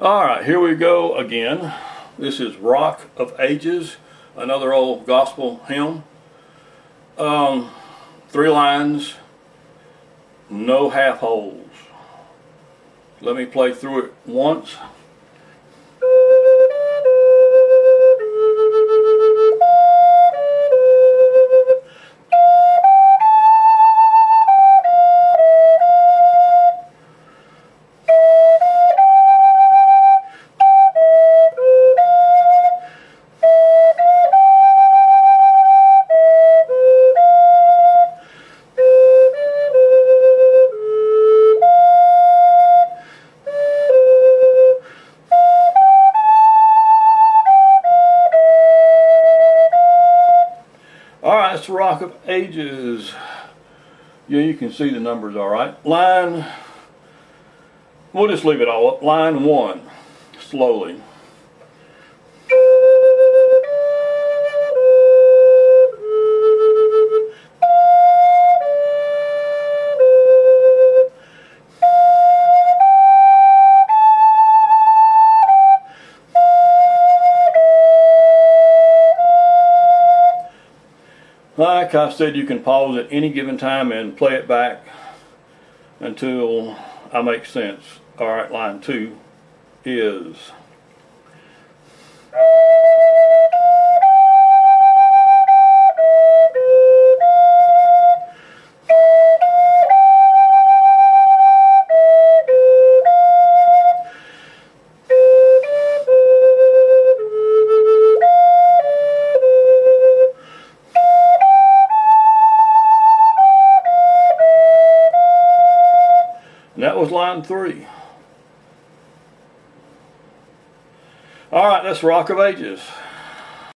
All right, here we go again. This is Rock of Ages, another old gospel hymn. Um, three lines, no half holes. Let me play through it once. All right, it's the Rock of Ages. Yeah, you can see the numbers all right. Line, we'll just leave it all up. Line one, slowly. Like I said, you can pause at any given time and play it back until I make sense. All right, line two is. And that was line three. All right, that's Rock of Ages.